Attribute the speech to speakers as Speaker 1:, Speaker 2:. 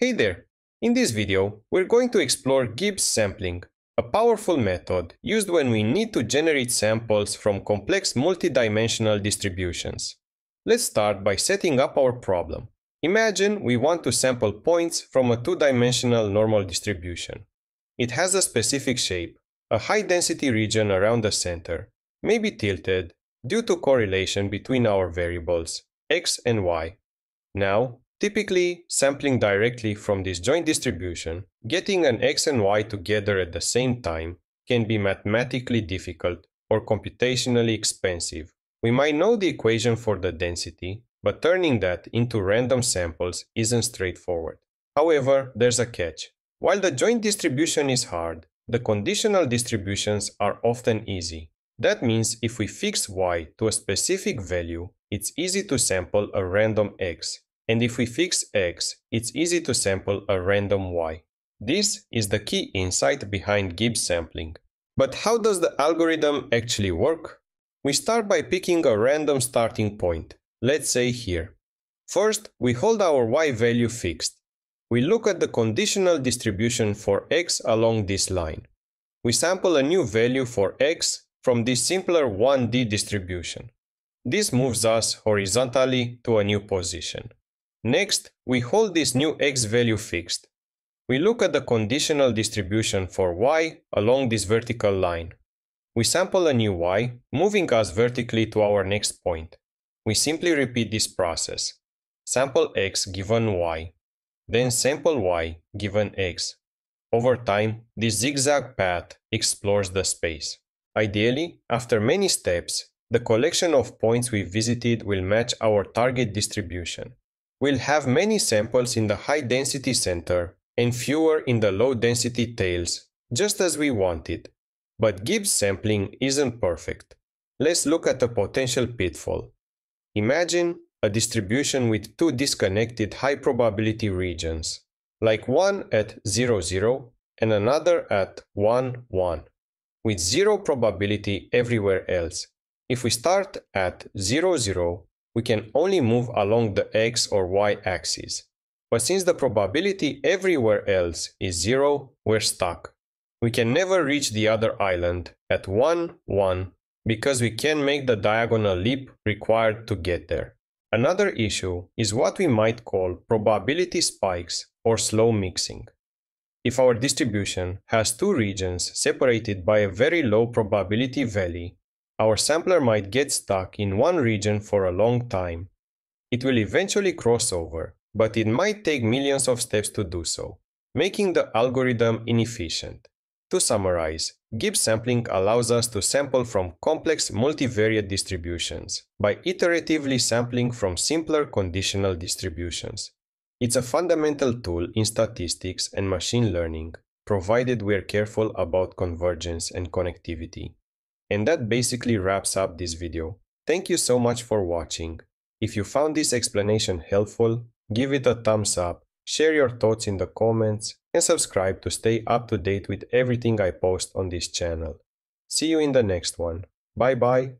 Speaker 1: Hey there! In this video, we're going to explore Gibbs sampling, a powerful method used when we need to generate samples from complex multidimensional distributions. Let's start by setting up our problem. Imagine we want to sample points from a two-dimensional normal distribution. It has a specific shape, a high-density region around the center, may be tilted due to correlation between our variables, x and y. Now, typically sampling directly from this joint distribution, getting an x and y together at the same time can be mathematically difficult or computationally expensive. We might know the equation for the density, but turning that into random samples isn't straightforward. However, there's a catch. While the joint distribution is hard, the conditional distributions are often easy. That means if we fix y to a specific value, it's easy to sample a random x. And if we fix x, it's easy to sample a random y. This is the key insight behind Gibbs sampling. But how does the algorithm actually work? We start by picking a random starting point let's say here. First, we hold our y value fixed. We look at the conditional distribution for x along this line. We sample a new value for x from this simpler 1D distribution. This moves us horizontally to a new position. Next, we hold this new x value fixed. We look at the conditional distribution for y along this vertical line. We sample a new y, moving us vertically to our next point. We simply repeat this process. Sample x given y, then sample y given x. Over time, this zigzag path explores the space. Ideally, after many steps, the collection of points we visited will match our target distribution. We'll have many samples in the high density center and fewer in the low density tails, just as we wanted. But Gibbs sampling isn't perfect. Let's look at a potential pitfall. Imagine a distribution with two disconnected high probability regions, like one at 0, 0 and another at 1, 1, with zero probability everywhere else. If we start at 0, 0, we can only move along the x or y axis. But since the probability everywhere else is zero, we're stuck. We can never reach the other island at 1, 1 because we can't make the diagonal leap required to get there. Another issue is what we might call probability spikes or slow mixing. If our distribution has two regions separated by a very low probability valley, our sampler might get stuck in one region for a long time. It will eventually cross over, but it might take millions of steps to do so, making the algorithm inefficient. To summarize, Gibbs sampling allows us to sample from complex multivariate distributions by iteratively sampling from simpler conditional distributions. It's a fundamental tool in statistics and machine learning, provided we're careful about convergence and connectivity. And that basically wraps up this video. Thank you so much for watching. If you found this explanation helpful, give it a thumbs up, share your thoughts in the comments, and subscribe to stay up to date with everything I post on this channel. See you in the next one. Bye bye.